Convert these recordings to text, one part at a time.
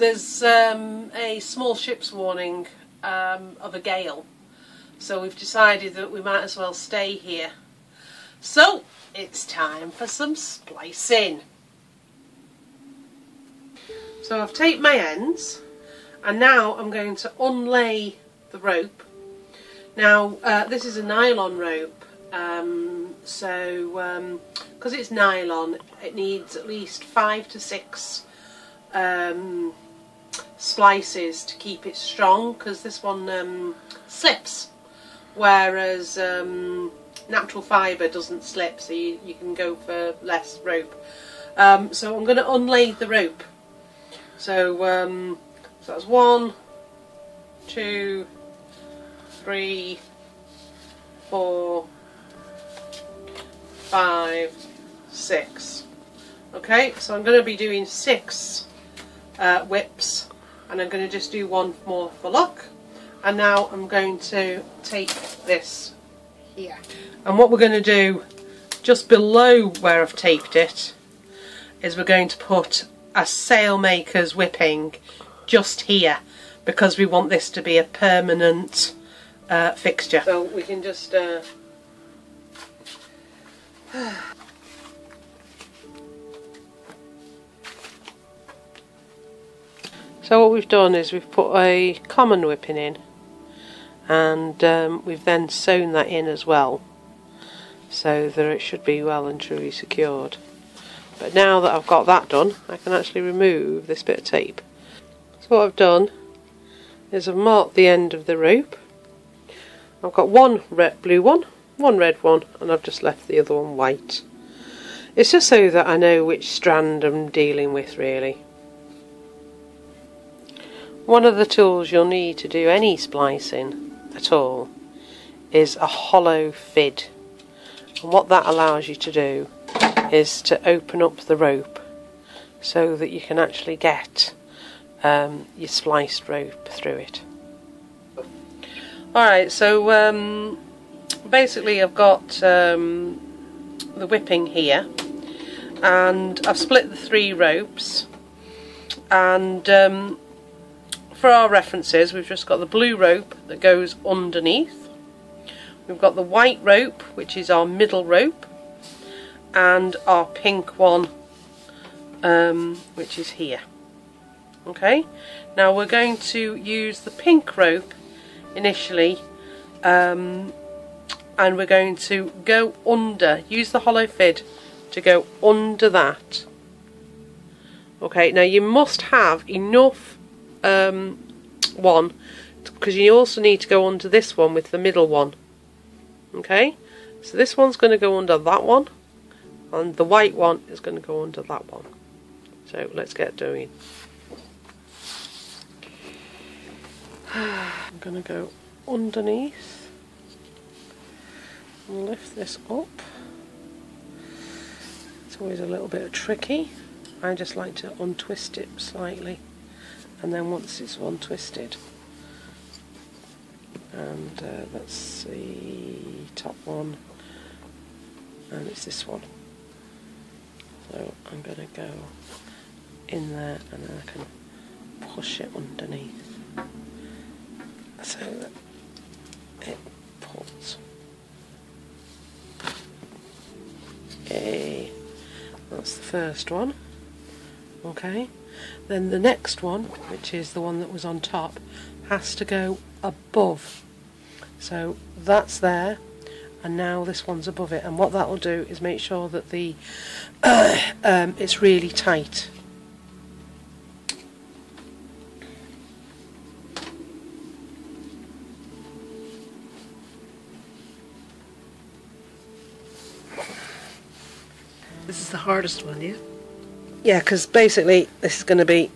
there's um, a small ship's warning um, of a gale, so we've decided that we might as well stay here. So it's time for some splicing. So I've taped my ends and now I'm going to unlay the rope. Now uh, this is a nylon rope um, so because um, it's nylon it needs at least five to six um, splices to keep it strong because this one um, slips whereas um, natural fibre doesn't slip so you, you can go for less rope. Um, so I'm going to unlay the rope. So, um, so that's one, two, three, four, five, six. Okay, so I'm going to be doing six uh, whips and I'm going to just do one more for luck. And now I'm going to take this here. And what we're going to do just below where I've taped it is we're going to put a sailmaker's whipping just here because we want this to be a permanent uh, fixture. So we can just uh, So what we've done is we've put a common whipping in and um, we've then sewn that in as well so that it should be well and truly secured. But now that I've got that done I can actually remove this bit of tape. So what I've done is I've marked the end of the rope. I've got one red blue one, one red one and I've just left the other one white. It's just so that I know which strand I'm dealing with really. One of the tools you'll need to do any splicing at all is a hollow fid. And what that allows you to do is to open up the rope so that you can actually get um, your spliced rope through it. Alright, so um, basically I've got um, the whipping here and I've split the three ropes and um, for our references we've just got the blue rope that goes underneath. We've got the white rope which is our middle rope and our pink one um, which is here. Okay? Now we're going to use the pink rope initially um, and we're going to go under use the hollow fid to go under that. Okay? Now you must have enough um, one because you also need to go under this one with the middle one okay? So this one's going to go under that one and the white one is going to go under that one. So let's get doing. I'm going to go underneath and lift this up. It's always a little bit tricky. I just like to untwist it slightly and then once it's one twisted and uh, that's the top one and it's this one. So I'm going to go in there and then I can push it underneath. So that it pulls okay that's the first one. Okay then the next one, which is the one that was on top, has to go above. So that's there, and now this one's above it. And what that will do is make sure that the um, it's really tight. This is the hardest one, yeah? Yeah, because basically this is going to be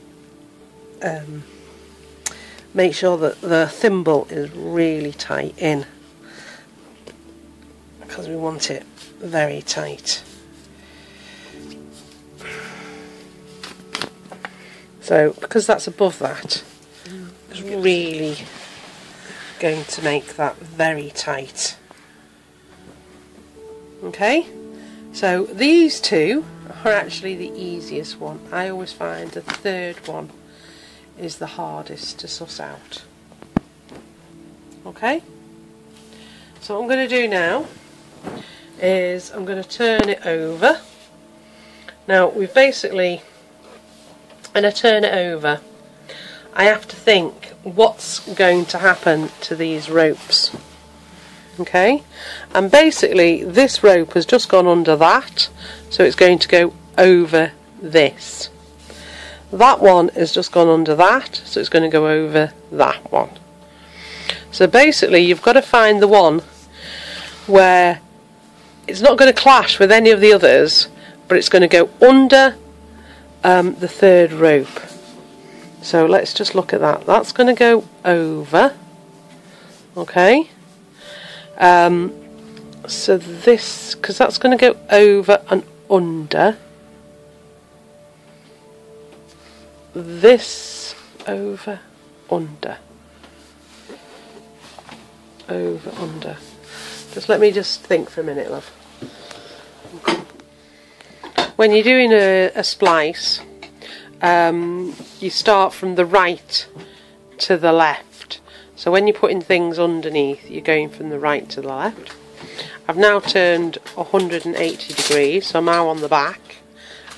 um, make sure that the thimble is really tight in because we want it very tight. So because that's above that, it's really going to make that very tight. Okay, so these two are actually the easiest one. I always find the third one is the hardest to suss out. Okay? So what I'm going to do now is I'm going to turn it over. Now we've basically, when I turn it over, I have to think what's going to happen to these ropes. Okay, and basically this rope has just gone under that, so it's going to go over this. That one has just gone under that, so it's going to go over that one. So basically you've got to find the one where it's not going to clash with any of the others, but it's going to go under um, the third rope. So let's just look at that. That's going to go over. Okay. Um, so this, because that's going to go over and under. This over, under. Over, under. Just let me just think for a minute, love. When you're doing a, a splice, um, you start from the right to the left. So when you're putting things underneath, you're going from the right to the left. I've now turned 180 degrees, so I'm now on the back.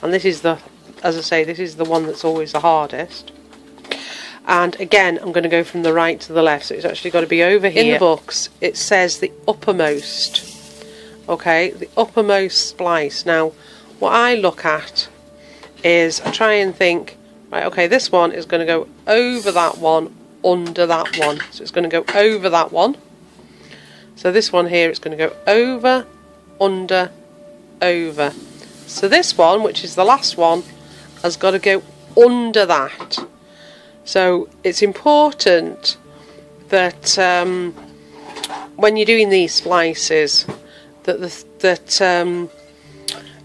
And this is the, as I say, this is the one that's always the hardest. And again, I'm going to go from the right to the left, so it's actually got to be over here. In the books, it says the uppermost. Okay, the uppermost splice. Now, what I look at is I try and think, right, okay, this one is going to go over that one, under that one. So it's going to go over that one. So this one here, it's going to go over, under, over. So this one, which is the last one, has got to go under that. So it's important that um, when you're doing these splices, that the, that um,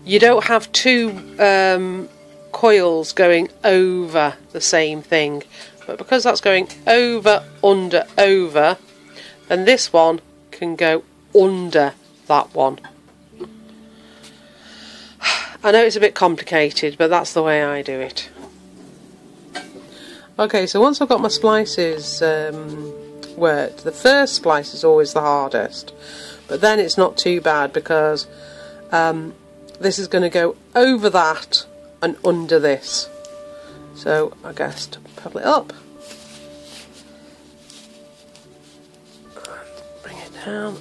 you don't have two um, coils going over the same thing. But because that's going over, under, over, then this one can go under that one. I know it's a bit complicated, but that's the way I do it. Okay, so once I've got my splices um, worked, the first splice is always the hardest, but then it's not too bad because um, this is going to go over that and under this. So I guess to pull it up, And bring it down.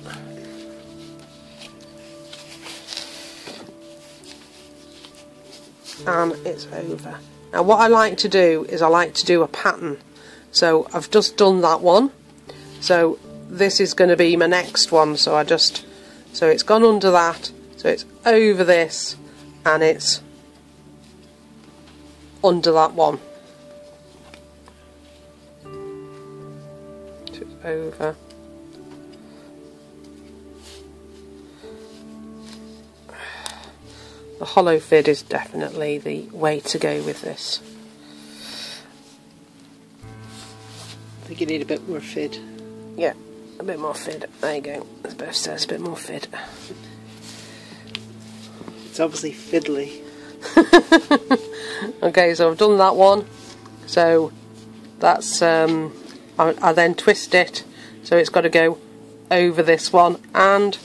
And it's over. Now what I like to do is I like to do a pattern. So I've just done that one. So this is going to be my next one. So I just, so it's gone under that. So it's over this and it's under that one. So it's over. The hollow fid is definitely the way to go with this. I think you need a bit more fid. Yeah, a bit more fid. There you go. As Bev says, a bit more fid. It's obviously fiddly. okay, so I've done that one. So that's um, I, I then twist it, so it's got to go over this one and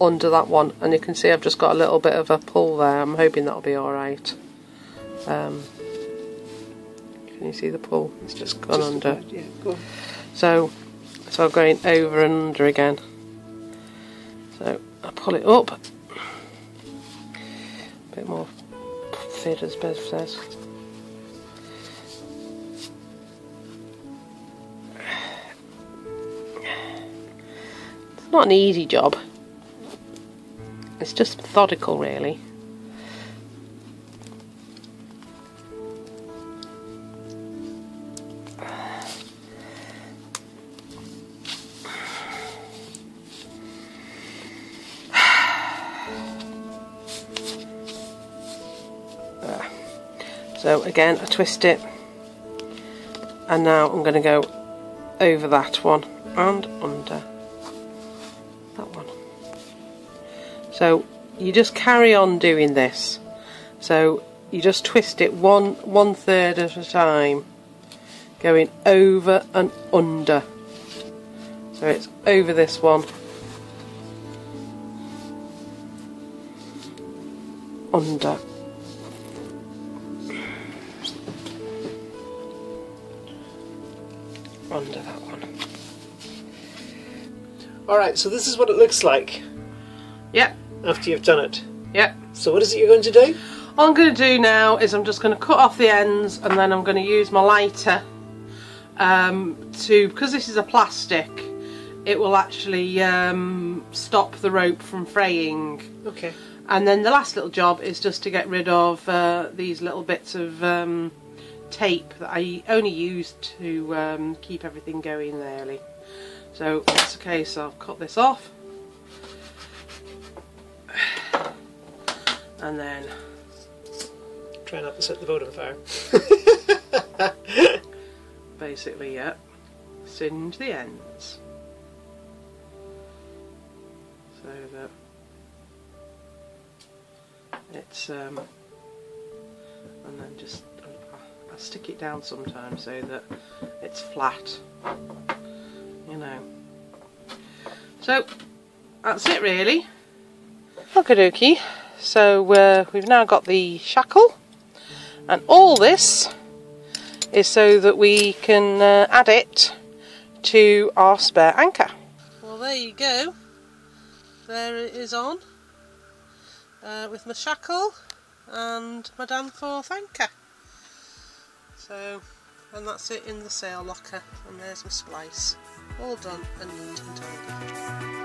under that one. And you can see I've just got a little bit of a pull there. I'm hoping that'll be alright um, can you see the pull? It's just gone just under. yeah, go so so I'm going over and under again. So I pull it up bit more fid as Bev says it's not an easy job it's just methodical, really. So again, I twist it, and now I'm going to go over that one and under. That one. So you just carry on doing this. So you just twist it one one third at a time, going over and under. So it's over this one, under. Under that one. Alright, so this is what it looks like Yep, after you've done it. yep. So what is it you're going to do? All I'm going to do now is I'm just going to cut off the ends and then I'm going to use my lighter um, to, because this is a plastic, it will actually um, stop the rope from fraying. Okay. And then the last little job is just to get rid of uh, these little bits of um, tape that I only use to um, keep everything going nearly. So it's a case of cut this off and then Try not to set the boat on fire. basically, yeah, singe the ends so that it's um, and then just I stick it down sometimes so that it's flat, you know. So that's it really. Okie dokie. So uh, we've now got the shackle, and all this is so that we can uh, add it to our spare anchor. Well, there you go. There it is on uh, with my shackle and my Danforth anchor. So, and that's it in the sail locker, and there's my splice. All done and neat and tidy.